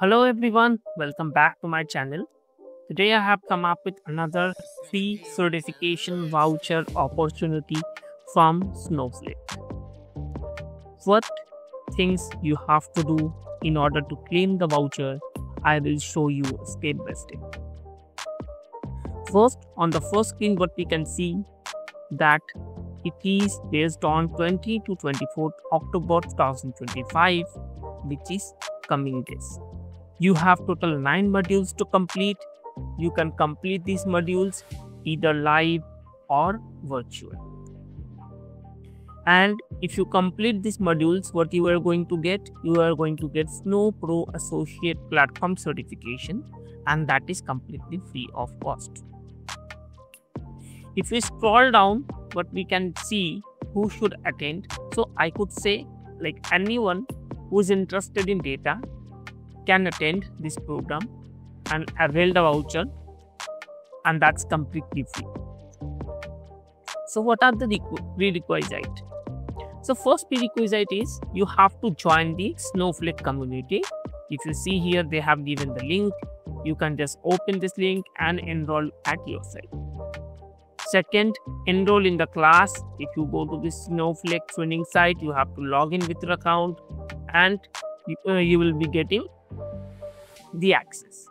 Hello everyone, welcome back to my channel. Today I have come up with another free certification voucher opportunity from Snowflake. What things you have to do in order to claim the voucher, I will show you step by step. First, on the first screen, what we can see that it is based on 20 to 24th October 2025, which is coming days. You have total 9 modules to complete. You can complete these modules either live or virtual. And if you complete these modules, what you are going to get, you are going to get SnowPro Associate Platform Certification, and that is completely free of cost. If we scroll down, what we can see who should attend. So I could say like anyone who is interested in data can attend this program and avail the voucher and that's completely free. So what are the prerequisites? So first prerequisite is you have to join the Snowflake community. If you see here, they have given the link. You can just open this link and enroll at your site. Second, enroll in the class. If you go to the Snowflake training site, you have to log in with your account and you, uh, you will be getting the access.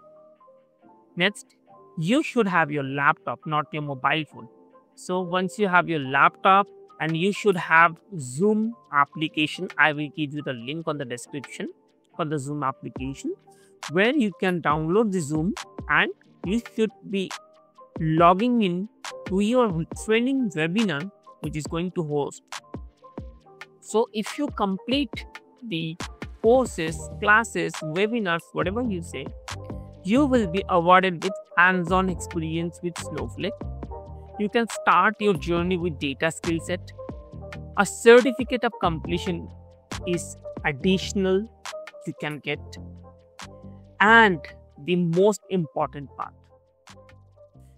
Next, you should have your laptop, not your mobile phone. So once you have your laptop and you should have Zoom application, I will give you the link on the description for the Zoom application where you can download the Zoom and you should be logging in to your training webinar which is going to host. So if you complete the courses, classes, webinars, whatever you say, you will be awarded with hands-on experience with Snowflake. You can start your journey with data skill set. A certificate of completion is additional you can get. And the most important part,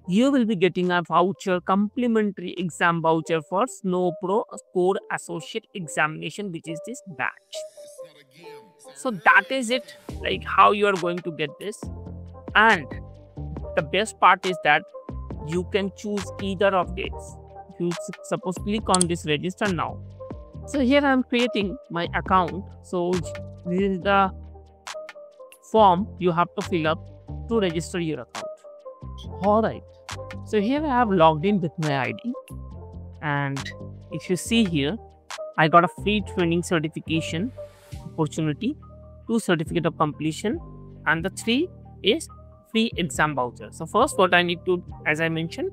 you will be getting a voucher, complimentary exam voucher for SnowPro Core Associate Examination, which is this batch. So that is it, like how you are going to get this. And the best part is that you can choose either of these. You suppose click on this register now. So here I am creating my account. So this is the form you have to fill up to register your account. Alright. So here I have logged in with my ID. And if you see here, I got a free training certification opportunity, two certificate of completion, and the three is free exam voucher. So first what I need to, as I mentioned,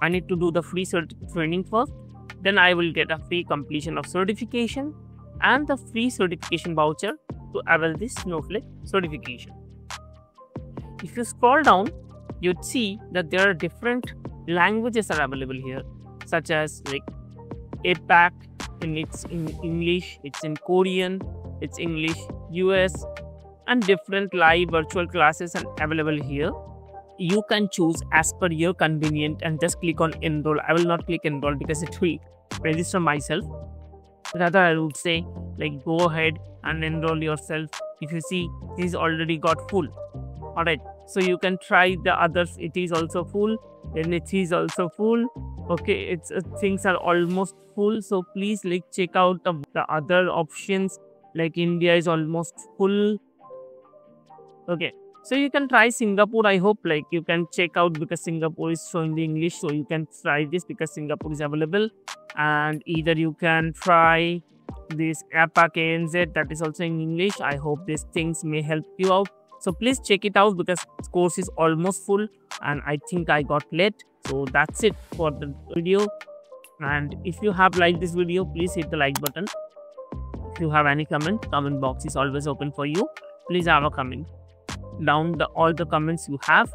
I need to do the free training first. Then I will get a free completion of certification and the free certification voucher to avail this Snowflake certification. If you scroll down, you'd see that there are different languages are available here, such as like APAC, and it's in English, it's in Korean, it's English, US, and different live virtual classes are available here. You can choose as per your convenient and just click on enroll. I will not click enroll because it will register myself. Rather, I would say like go ahead and enroll yourself. If you see, he's already got full. Alright, so you can try the others. It is also full. Then it is also full. Okay, it's uh, things are almost full. So please like check out the, the other options like India is almost full. Okay, so you can try Singapore. I hope like you can check out because Singapore is showing the English, so you can try this because Singapore is available. And either you can try this APAC ANZ that is also in English. I hope these things may help you out. So please check it out because course is almost full and I think I got late. So that's it for the video. And if you have liked this video, please hit the like button if you have any comment, comment box is always open for you. Please have a comment down the all the comments you have.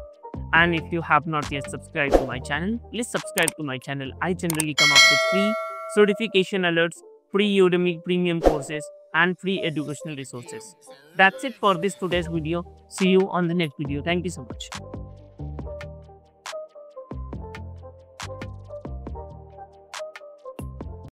And if you have not yet subscribed to my channel, please subscribe to my channel. I generally come up with free certification alerts, free Udemy premium courses, and free educational resources. That's it for this today's video. See you on the next video. Thank you so much.